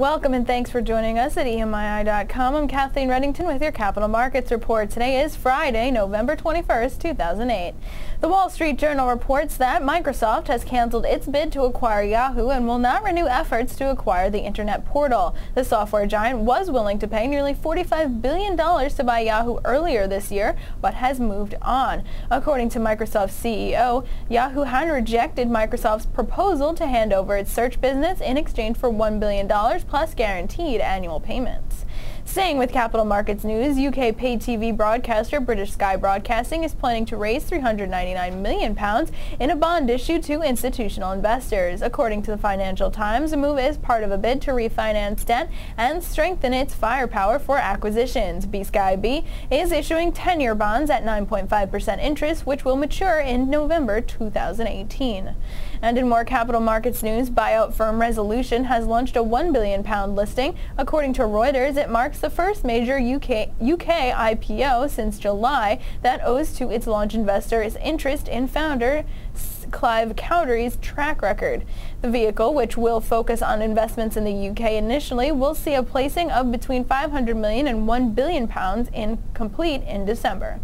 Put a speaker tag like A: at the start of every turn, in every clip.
A: Welcome and thanks for joining us at EMII.com. I'm Kathleen Reddington with your Capital Markets Report. Today is Friday, November 21st, 2008. The Wall Street Journal reports that Microsoft has canceled its bid to acquire Yahoo and will not renew efforts to acquire the Internet portal. The software giant was willing to pay nearly $45 billion to buy Yahoo earlier this year, but has moved on. According to Microsoft's CEO, Yahoo had rejected Microsoft's proposal to hand over its search business in exchange for $1 billion plus guaranteed annual payments. Staying with capital markets news, UK pay TV broadcaster British Sky Broadcasting is planning to raise £399 million in a bond issue to institutional investors. According to the Financial Times, the move is part of a bid to refinance debt and strengthen its firepower for acquisitions. B-Sky-B is issuing 10-year bonds at 9.5% interest, which will mature in November 2018. And in more capital markets news, buyout firm Resolution has launched a £1 billion listing. According to Reuters, it marks the first major UK, UK IPO since July that owes to its launch investors interest in founder Clive Cowdery's track record. The vehicle, which will focus on investments in the UK initially, will see a placing of between 500 million and 1 billion pounds in complete in December.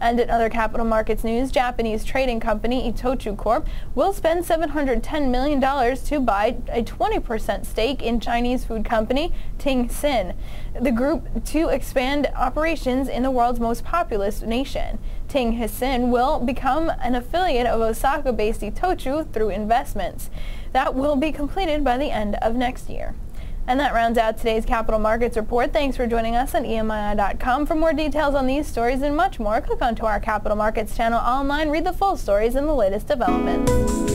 A: And in other capital markets news, Japanese trading company Itochu Corp will spend $710 million to buy a 20% stake in Chinese food company Ting Hsin, the group to expand operations in the world's most populous nation. Ting will become an affiliate of Osaka-based Itochu through investments. That will be completed by the end of next year. And that rounds out today's Capital Markets Report. Thanks for joining us on EMII.com. For more details on these stories and much more, click onto our Capital Markets channel online, read the full stories and the latest developments.